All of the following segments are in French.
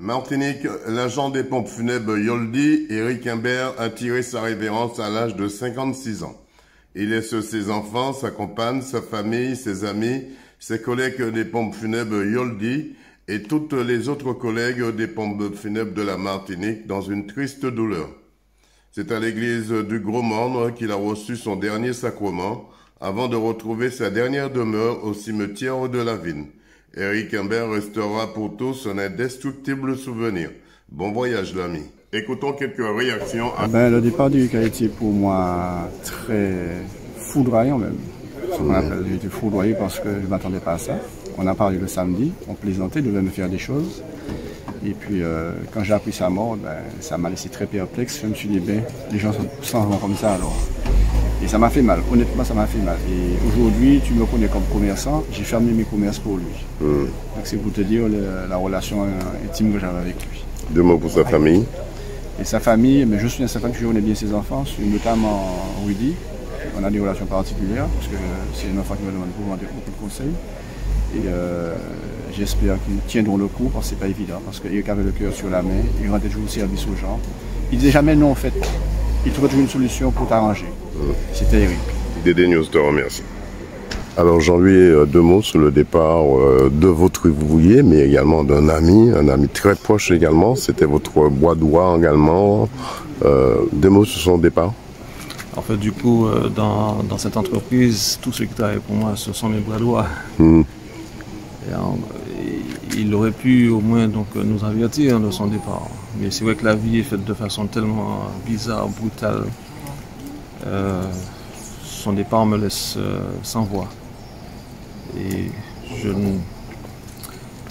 Martinique, l'agent des pompes funèbres Yoldi, Eric Imbert, a tiré sa révérence à l'âge de 56 ans. Il laisse ses enfants, sa compagne, sa famille, ses amis, ses collègues des pompes funèbres Yoldi et toutes les autres collègues des pompes funèbres de la Martinique dans une triste douleur. C'est à l'église du Gros Monde qu'il a reçu son dernier sacrement avant de retrouver sa dernière demeure au cimetière de la Vigne. Eric Imbert restera pour tous un indestructible souvenir. Bon voyage, l'ami. Écoutons quelques réactions. À... Ben, le départ du a été pour moi très foudroyant même. J'ai été foudroyé parce que je ne m'attendais pas à ça. On a parlé le samedi, on plaisantait, devait me faire des choses. Et puis, euh, quand j'ai appris sa mort, ben, ça m'a laissé très perplexe. Je me suis dit, ben, les gens sont comme ça alors. Et ça m'a fait mal, honnêtement ça m'a fait mal. Et aujourd'hui, tu me connais comme commerçant, j'ai fermé mes commerces pour lui. Hmm. Donc c'est pour te dire la relation intime que j'avais avec lui. Deux mots pour sa famille. Et sa famille, mais je suis sa famille, je connais bien ses enfants, notamment Rudy. On a des relations particulières, parce que c'est un enfant qui me demande beaucoup de conseils. Et euh, j'espère qu'ils tiendront le coup, parce que c'est pas évident, parce qu'il avait le cœur sur la main, il rendait toujours service aux gens. Il disait jamais non en fait. Il trouvait toujours une solution pour t'arranger. C'était Eric. Dédé News te remercie. Alors Jean-Louis, euh, deux mots sur le départ euh, de votre ouvrier, mais également d'un ami, un ami très proche également. C'était votre bois d'oie également. Euh, deux mots sur son départ? En fait, du coup, dans, cette entreprise, tous ceux qui travaillent pour moi, ce sont mes bois d'oie. Hmm. il aurait pu au moins donc, nous avertir de son départ. Mais c'est vrai que la vie est faite de façon tellement bizarre, brutale, euh, son départ me laisse euh, sans voix. Et je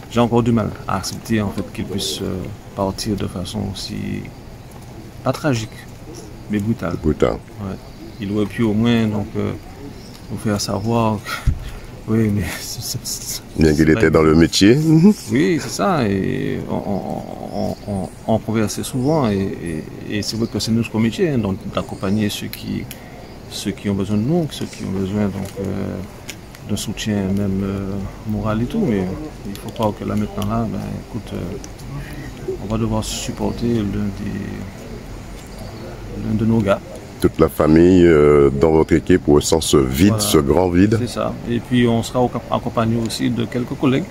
j'ai encore du mal à accepter en fait qu'il puisse euh, partir de façon aussi pas tragique, mais brutale. Brutal. Il aurait pu au moins donc nous faire savoir oui, mais bien qu'il était dans le métier. Oui, c'est ça. Et on, conversait souvent et, c'est vrai que c'est notre métier, hein, d'accompagner ceux qui, ceux qui ont besoin de nous, ceux qui ont besoin donc euh, d'un soutien même euh, moral et tout. Mais il faut croire que là maintenant là, ben, écoute, euh, on va devoir supporter l'un de nos gars toute la famille dans votre équipe ressent ce vide, ce grand vide. C'est ça. Et puis on sera accompagné aussi de quelques collègues.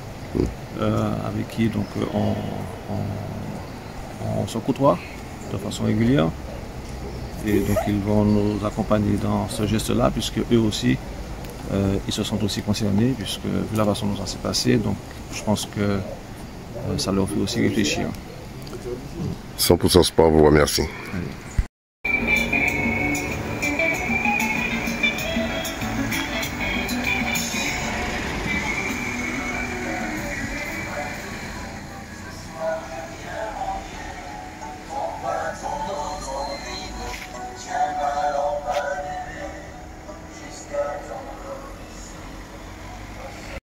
Avec qui donc on, on se côtoie de façon régulière. Et donc ils vont nous accompagner dans ce geste-là, puisque eux aussi, euh, ils se sentent aussi concernés, puisque vu la façon dont ça s'est passé, donc je pense que euh, ça leur fait aussi réfléchir. 100% sport vous remercie.